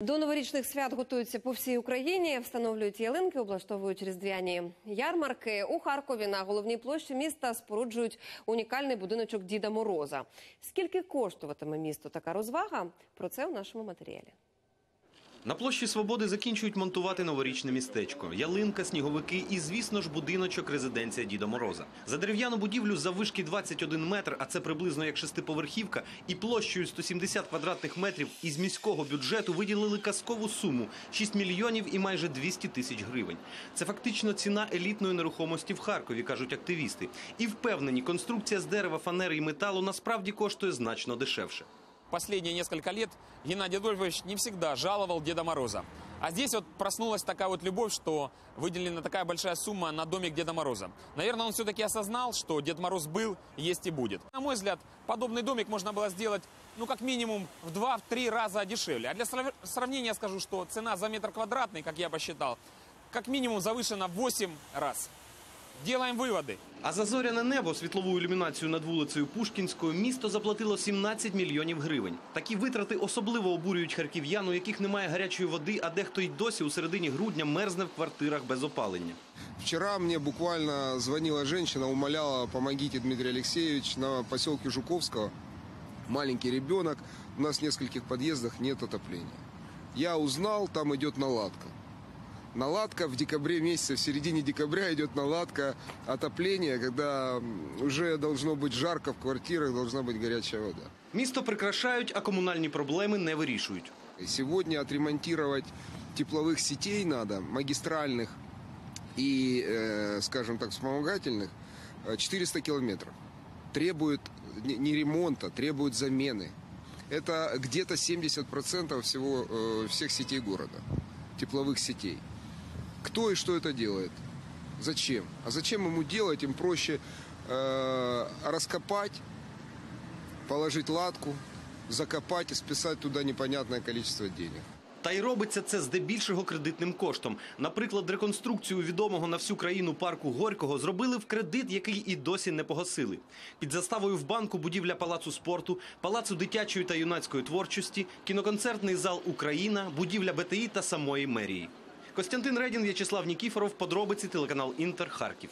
До новорічних свят готуються по всій Україні, встановлюють ялинки, облаштовують різдвяні ярмарки. У Харкові на головній площі міста споруджують унікальний будиночок Діда Мороза. Скільки коштуватиме місто така розвага? Про це у нашому матеріалі. На площі Свободи закінчують монтувати новорічне містечко. Ялинка, сніговики і, звісно ж, будиночок резиденція Діда Мороза. За дерев'яну будівлю заввишки 21 метр, а це приблизно як шестиповерхівка, і площею 170 квадратних метрів із міського бюджету виділили казкову суму 6 мільйонів і майже 200 тисяч гривень. Це фактично ціна елітної нерухомості в Харкові, кажуть активісти. І впевнені, конструкція з дерева, фанери і металу насправді коштує значно дешевше. Последние несколько лет Геннадий Адольфович не всегда жаловал Деда Мороза. А здесь вот проснулась такая вот любовь, что выделена такая большая сумма на домик Деда Мороза. Наверное, он все-таки осознал, что Дед Мороз был, есть и будет. На мой взгляд, подобный домик можно было сделать, ну, как минимум в два-три раза дешевле. А для срав- сравнения скажу, что цена за метр квадратный, как я посчитал, как минимум завышена в 8 раз. Делаем выводы. А за зоряне небо, світлову ілюмінацію над вулицею Пушкінською, місто заплатило 17 мільйонів гривень. Такі витрати особливо обурюють харків'ян, у яких немає гарячої води, а дехто й досі у середині грудня мерзне в квартирах без опалення. Вчера мне буквально звонила женщина, умоляла, помогите, Дмитрий Алексеевич, на поселке Жуковского. Маленький ребенок, у нас в нескольких подъездах нет отопления. Я узнал, там идет наладка. Наладка в декабре месяце, в середине декабря идет наладка отопления, когда м, уже должно быть жарко в квартирах, должна быть горячая вода. Місто прикрашають, а комунальні проблеми не вирішують. И Сегодня отремонтировать тепловых сетей надо, магистральных и, э, скажем так, вспомогательных, э, 400 километров. Требует не не ремонта, требует замены. Это где-то 70% всего, э, всех сетей города, тепловых сетей. Кто и что это делает? Зачем? А зачем ему делать? Им проще э, раскопать, положить латку, закопать и списать туда непонятное количество денег. Та й робиться це здебільшого кредитним коштом. Наприклад, реконструкцію відомого на всю країну парку Горького зробили в кредит, який і досі не погасили. Під заставою в банку будівля палацу спорту, палацу дитячої та юнацької творчості, кіноконцертний зал Україна, будівля БТІ та самої мерії. Костянтин Редін, В'ячеслав Нікіфоров, подробиці телеканал Інтер Харків.